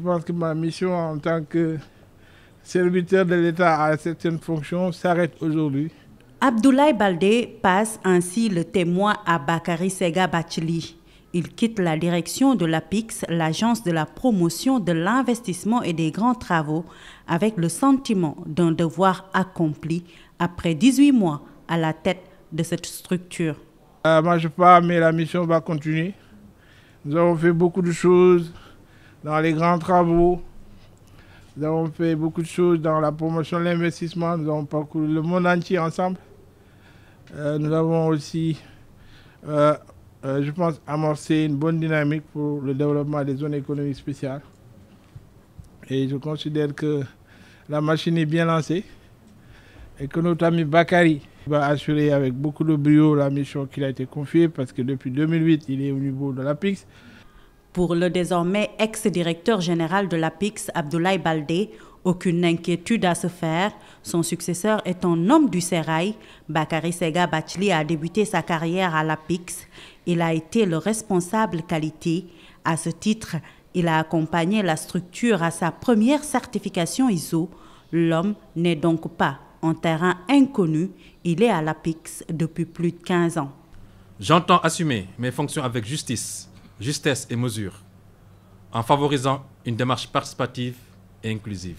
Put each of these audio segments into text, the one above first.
Je pense que ma mission en tant que serviteur de l'État à certaines fonctions s'arrête aujourd'hui? Abdoulaye Baldé passe ainsi le témoin à Bakary Sega Bachli. Il quitte la direction de l'APIX, l'agence de la promotion de l'investissement et des grands travaux, avec le sentiment d'un devoir accompli après 18 mois à la tête de cette structure. Euh, moi, je pars, mais la mission va continuer. Nous avons fait beaucoup de choses dans les grands travaux. Nous avons fait beaucoup de choses dans la promotion de l'investissement. Nous avons parcouru le monde entier ensemble. Euh, nous avons aussi, euh, euh, je pense, amorcé une bonne dynamique pour le développement des zones économiques spéciales. Et je considère que la machine est bien lancée et que notre ami Bakary va assurer avec beaucoup de brio la mission qu'il a été confiée parce que depuis 2008, il est au niveau de l'APIX. Pour le désormais ex-directeur général de l'APIX, Abdoulaye Baldé, aucune inquiétude à se faire. Son successeur est un homme du Serail. Bakary Sega Bachli a débuté sa carrière à l'APIX. Il a été le responsable qualité. À ce titre, il a accompagné la structure à sa première certification ISO. L'homme n'est donc pas en terrain inconnu. Il est à l'APIX depuis plus de 15 ans. J'entends assumer mes fonctions avec justice, justesse et mesure, en favorisant une démarche participative et inclusive.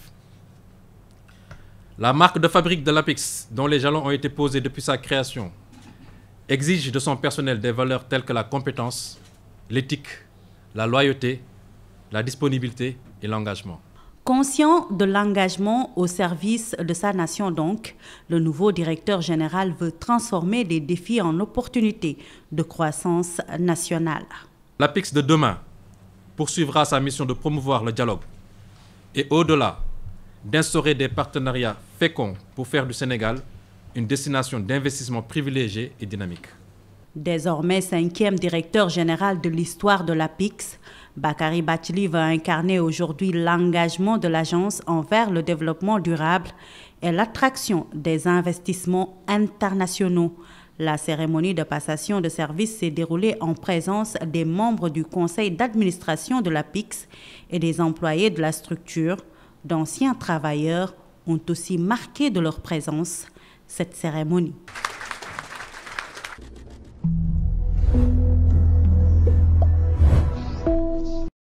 La marque de fabrique de l'APIX, dont les jalons ont été posés depuis sa création, exige de son personnel des valeurs telles que la compétence, l'éthique, la loyauté, la disponibilité et l'engagement. Conscient de l'engagement au service de sa nation donc, le nouveau directeur général veut transformer les défis en opportunités de croissance nationale. L'APIX de demain poursuivra sa mission de promouvoir le dialogue et au-delà, d'instaurer des partenariats féconds pour faire du Sénégal une destination d'investissement privilégiée et dynamique. Désormais cinquième directeur général de l'histoire de l'APIX, Bakary Bachli va incarner aujourd'hui l'engagement de l'agence envers le développement durable et l'attraction des investissements internationaux. La cérémonie de passation de service s'est déroulée en présence des membres du conseil d'administration de l'APIX et des employés de la structure. D'anciens travailleurs ont aussi marqué de leur présence cette cérémonie.